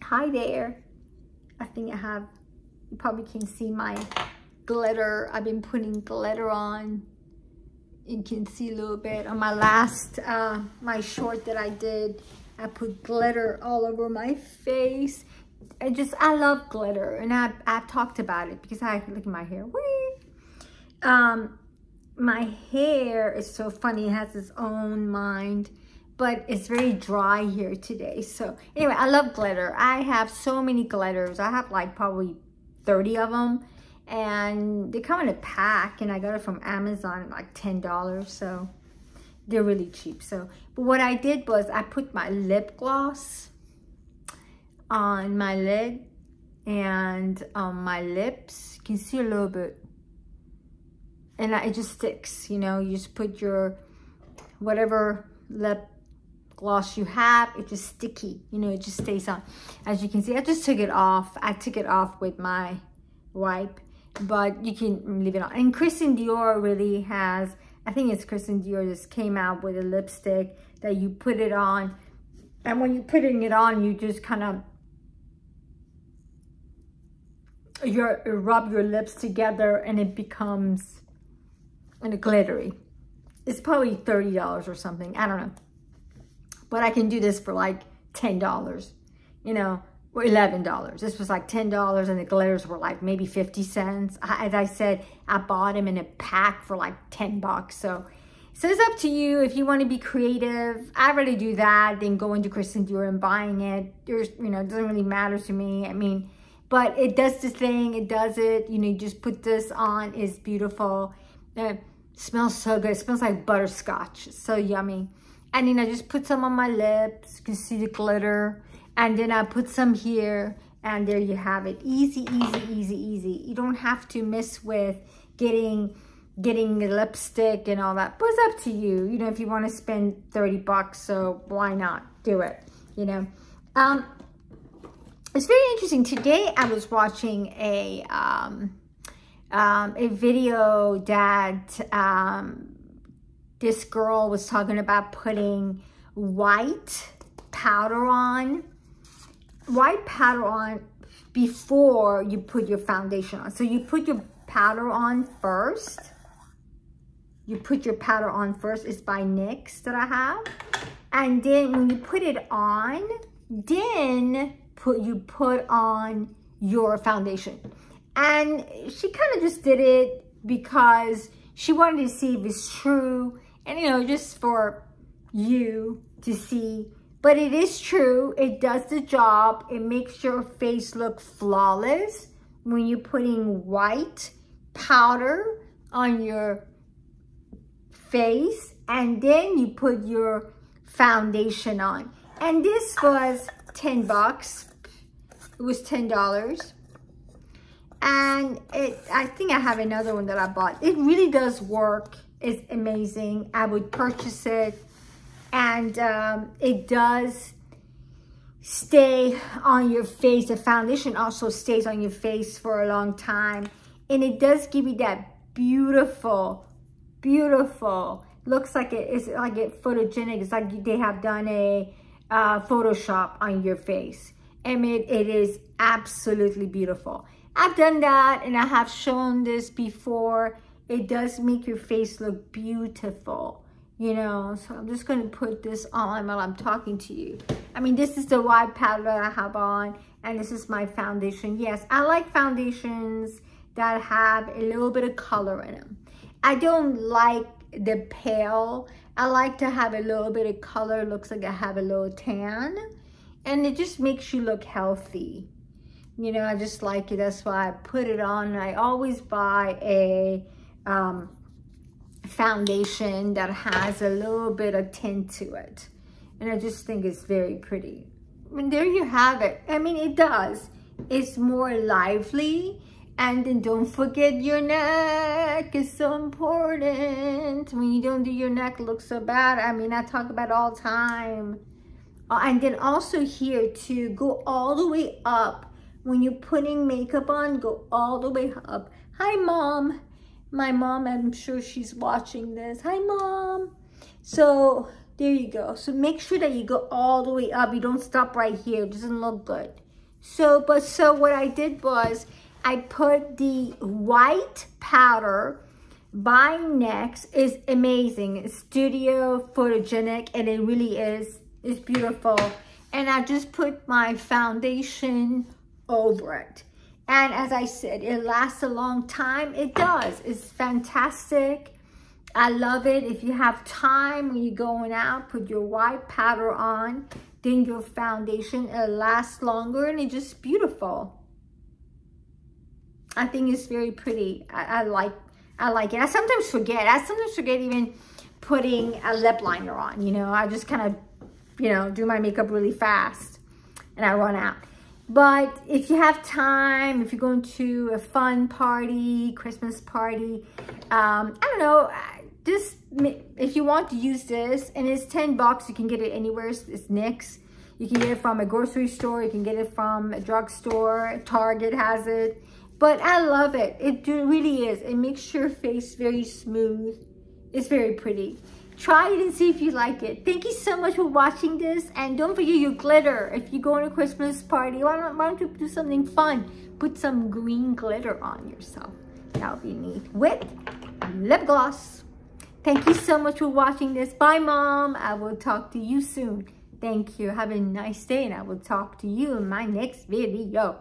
Hi there. I think I have, you probably can see my glitter. I've been putting glitter on. You can see a little bit on my last, uh, my short that I did. I put glitter all over my face. I just, I love glitter. And I've, I've talked about it because I, look at my hair. Whee! Um, my hair is so funny. It has its own mind but it's very dry here today. So anyway, I love glitter. I have so many glitters. I have like probably 30 of them and they come in a pack and I got it from Amazon like $10. So they're really cheap. So, but what I did was I put my lip gloss on my lid and on my lips. You can see a little bit. And it just sticks, you know, you just put your whatever lip gloss you have, it's just sticky, you know, it just stays on. As you can see, I just took it off. I took it off with my wipe, but you can leave it on. And Christian Dior really has, I think it's Christian Dior just came out with a lipstick that you put it on. And when you're putting it on, you just kind of you rub your lips together and it becomes and glittery. It's probably $30 or something. I don't know but I can do this for like $10, you know, or $11. This was like $10 and the glitters were like maybe 50 cents. As I said, I bought them in a pack for like 10 bucks. So, so it's up to you if you want to be creative. I really do that than going to Christian Dior and buying it. There's, you know, it doesn't really matter to me. I mean, but it does the thing. It does it. You know, you just put this on. It's beautiful. It smells so good. It smells like butterscotch. It's so yummy. And then I just put some on my lips. You can see the glitter. And then I put some here. And there you have it. Easy, easy, easy, easy. You don't have to mess with getting getting lipstick and all that. But it's up to you. You know, if you want to spend 30 bucks, so why not do it? You know. Um, it's very interesting. Today I was watching a um, um, a video that um, this girl was talking about putting white powder on, white powder on before you put your foundation on. So you put your powder on first. You put your powder on first. It's by NYX that I have. And then when you put it on, then put you put on your foundation. And she kind of just did it because she wanted to see if it's true and you know, just for you to see. But it is true, it does the job. It makes your face look flawless when you're putting white powder on your face and then you put your foundation on. And this was 10 bucks. It was $10. And it, I think I have another one that I bought. It really does work is amazing. I would purchase it. And um, it does stay on your face. The foundation also stays on your face for a long time. And it does give you that beautiful, beautiful, looks like it is like it photogenic. It's like they have done a uh, Photoshop on your face. I mean, it is absolutely beautiful. I've done that and I have shown this before it does make your face look beautiful, you know. So I'm just going to put this on while I'm talking to you. I mean, this is the white powder I have on, and this is my foundation. Yes, I like foundations that have a little bit of color in them. I don't like the pale. I like to have a little bit of color. Looks like I have a little tan. And it just makes you look healthy. You know, I just like it. That's why I put it on. I always buy a um, foundation that has a little bit of tint to it. And I just think it's very pretty. Mean, there you have it. I mean, it does. It's more lively. And then don't forget your neck is so important. When you don't do your neck, look so bad. I mean, I talk about all time. Uh, and then also here to go all the way up. When you're putting makeup on, go all the way up. Hi, Mom my mom, I'm sure she's watching this. Hi, mom. So There you go. So make sure that you go all the way up. You don't stop right here. It doesn't look good. So, but so what I did was I put the white powder by NYX is amazing. It's studio photogenic and it really is. It's beautiful. And I just put my foundation over it. And as I said, it lasts a long time. It does. It's fantastic. I love it. If you have time when you're going out, put your white powder on, then your foundation. It lasts longer and it's just beautiful. I think it's very pretty. I, I like I like it. I sometimes forget. I sometimes forget even putting a lip liner on, you know. I just kind of, you know, do my makeup really fast and I run out. But if you have time, if you're going to a fun party, Christmas party, um, I don't know, this, if you want to use this, and it's 10 bucks, you can get it anywhere, it's NYX. You can get it from a grocery store, you can get it from a drugstore, Target has it. But I love it, it really is. It makes your face very smooth. It's very pretty. Try it and see if you like it. Thank you so much for watching this. And don't forget your glitter. If you go to a Christmas party, why don't, why don't you do something fun? Put some green glitter on yourself. That would be neat. With lip gloss. Thank you so much for watching this. Bye, Mom. I will talk to you soon. Thank you. Have a nice day, and I will talk to you in my next video.